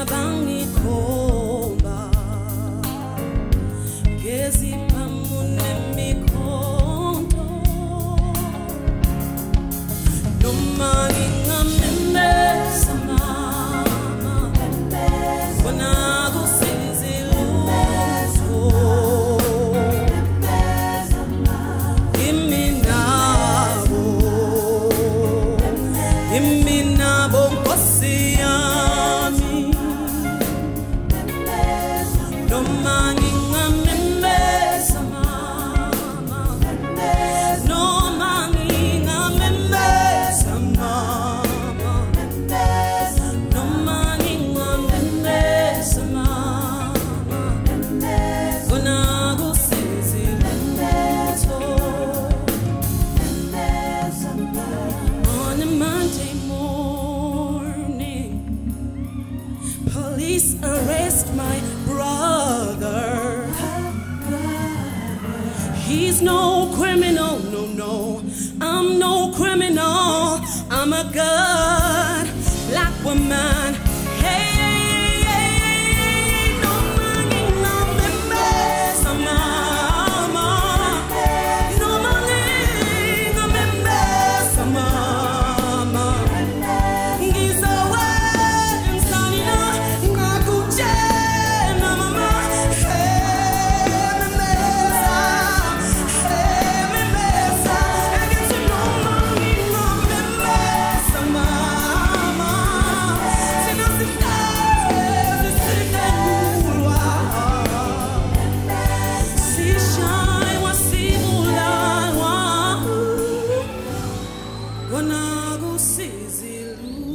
abang police arrest my brother. He's no criminal, no, no. I'm no criminal, I'm a girl. wona kusizilula